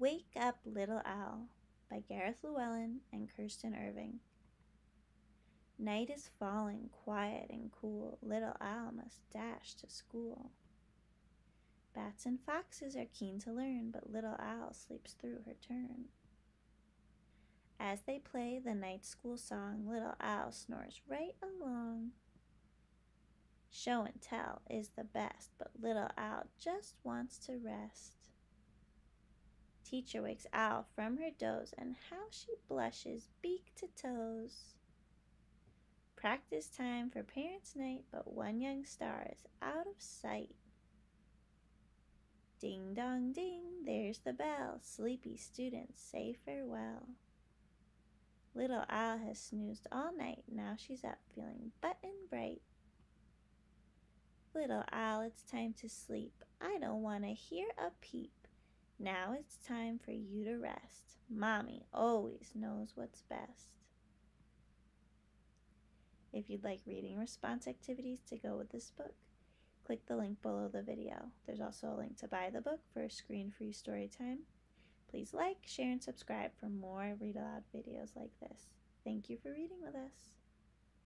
Wake Up Little Owl by Gareth Llewellyn and Kirsten Irving. Night is falling, quiet and cool. Little owl must dash to school. Bats and foxes are keen to learn, but little owl sleeps through her turn. As they play the night school song, little owl snores right along. Show and tell is the best, but little owl just wants to rest. Teacher wakes Owl from her doze, and how she blushes beak to toes. Practice time for parents' night, but one young star is out of sight. Ding dong ding, there's the bell. Sleepy students say farewell. Little Owl has snoozed all night, now she's up feeling button bright. Little Owl, it's time to sleep. I don't want to hear a peep. Now it's time for you to rest. Mommy always knows what's best. If you'd like reading response activities to go with this book, click the link below the video. There's also a link to buy the book for screen-free story time. Please like, share, and subscribe for more read aloud videos like this. Thank you for reading with us.